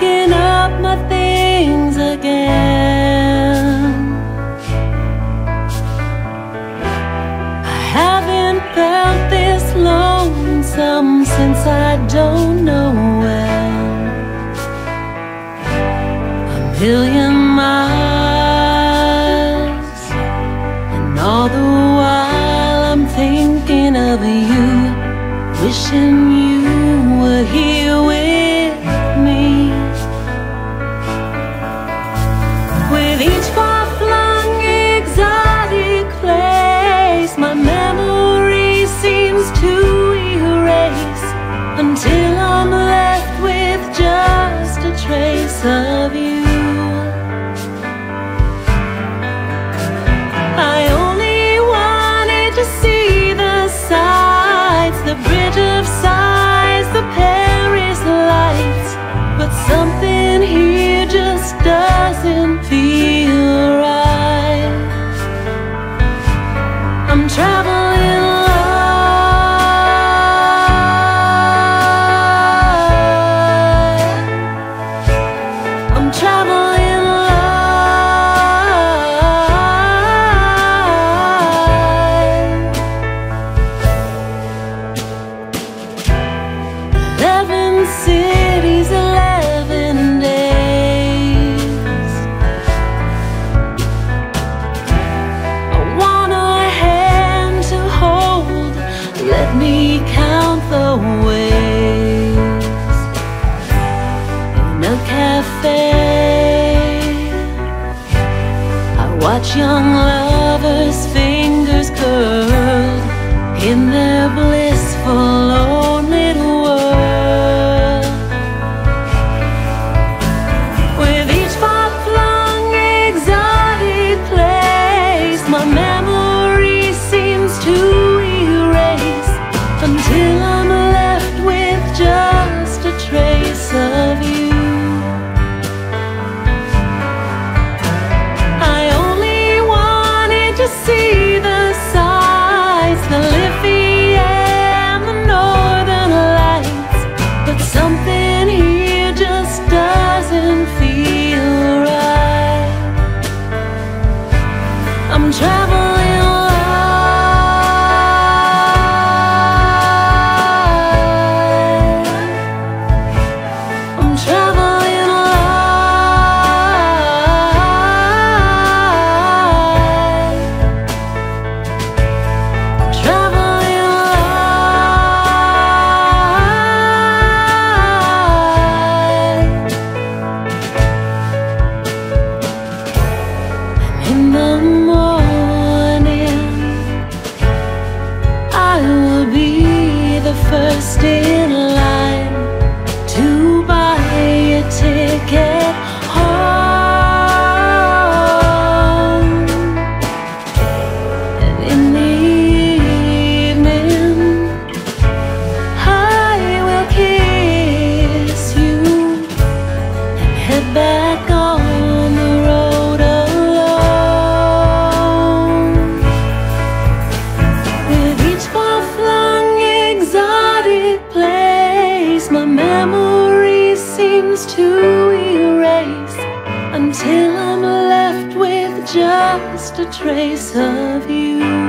packing up my things again. I haven't felt this lonesome since I don't know when. A million miles And all the while I'm thinking of you Wishing something Me count the ways. In a cafe I watch young lovers' fingers curled In their blissful something first in line. to erase until I'm left with just a trace of you.